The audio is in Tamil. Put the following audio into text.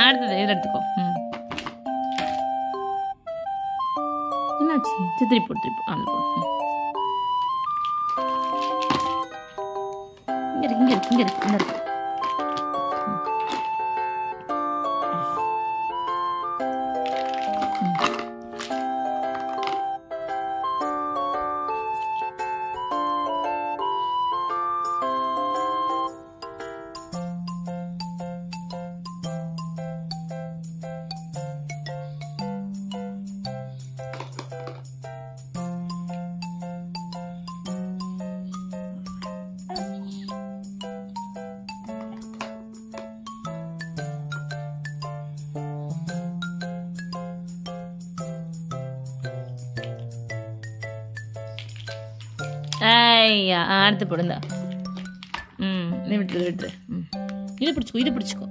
அடுத்தது இதில் எடுத்துக்கோ. என்னாச்சு? சித்திரி போட்டு போடு திருப்பி அதில் போடு இங்கே இருக்கு இங்கே இருக்கு இங்கே இருக்கு. ஐயா ஆ, அடுத்து போடுந்தா ம் நீ விட்டுரு விட்டுரு. ம். இது பிடிச்சிக்கோ இது பிடிச்சிக்கோ.